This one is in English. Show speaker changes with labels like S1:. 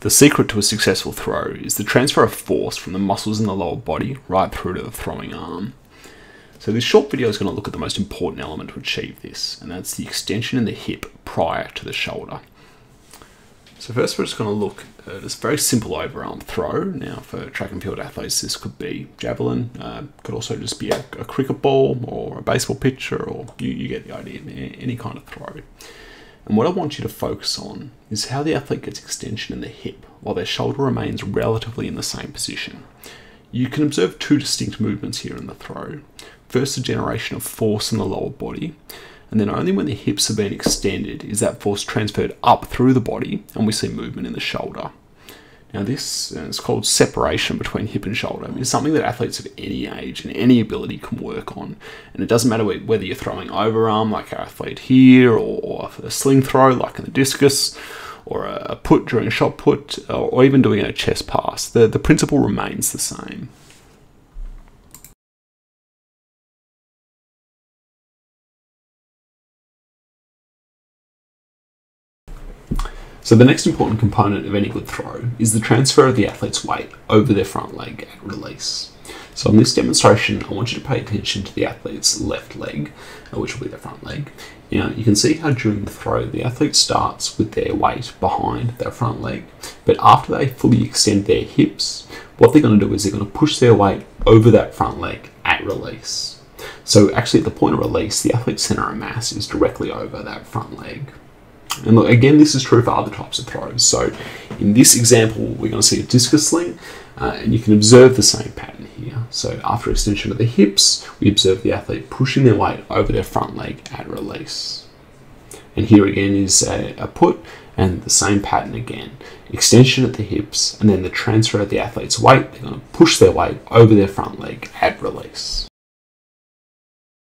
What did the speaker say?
S1: The secret to a successful throw is the transfer of force from the muscles in the lower body right through to the throwing arm. So this short video is going to look at the most important element to achieve this, and that's the extension in the hip prior to the shoulder. So first we're just going to look at this very simple overarm throw. Now for track and field athletes this could be javelin, uh, could also just be a, a, cricket ball or a baseball pitcher or you, you get the idea, any kind of throw. And what I want you to focus on is how the athlete gets extension in the hip while their shoulder remains relatively in the same position. You can observe two distinct movements here in the throw. First, a generation of force in the lower body, and then only when the hips have been extended is that force transferred up through the body and we see movement in the shoulder. Now, this uh, is called separation between hip and shoulder. It's something that athletes of any age and any ability can work on. And it doesn't matter whether you're throwing overarm, like our athlete here, or, a sling throw, like in the discus, or a put during a shot put, or even doing a chest pass. The, the principle remains the same. So the next important component of any good throw is the transfer of the athlete's weight over their front leg at release. So in this demonstration, I want you to pay attention to the athlete's left leg, uh, which will be their front leg. Now, you can see how during the throw, the athlete starts with their weight behind their front leg, but after they fully extend their hips, what they're going to do is they're going to push their weight over that front leg at release. So actually at the point of release, the athlete's center of mass is directly over that front leg. And look, again, this is true for other types of throws. So in this example, we're going to see a discus sling, uh, and you can observe the same pattern here. So after extension of the hips, we observe the athlete pushing their weight over their front leg at release. And here again is a, a put, and the same pattern again. Extension at the hips, and then the transfer of the athlete's weight. They're going to push their weight over their front leg at release.